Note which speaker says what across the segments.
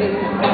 Speaker 1: Thank you.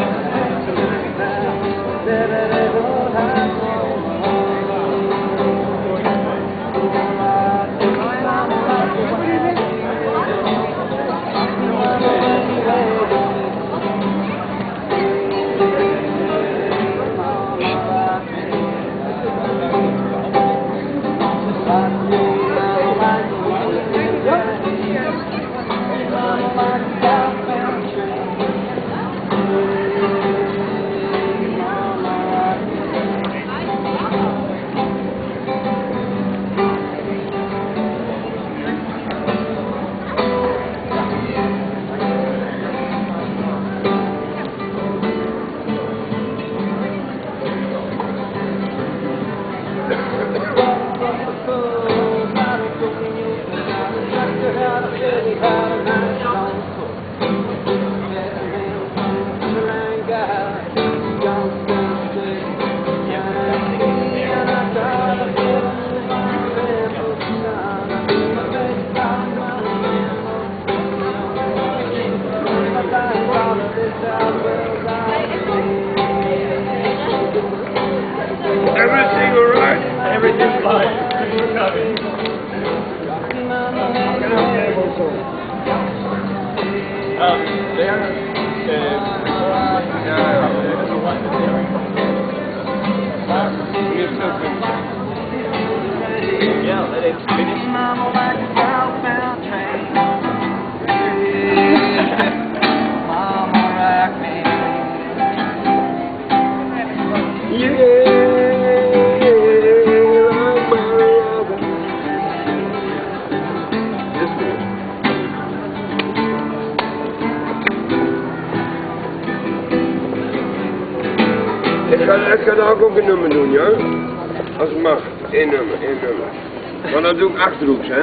Speaker 2: Everything all right?
Speaker 3: Everything's fine. Keep coming. Um, they are, uh, yeah, the one that they're,
Speaker 2: Ik ga, ik ga daar ook een nummer doen, ja? Als het mag. Eén nummer, één nummer. Maar dan doe ik achterhoeks, hè?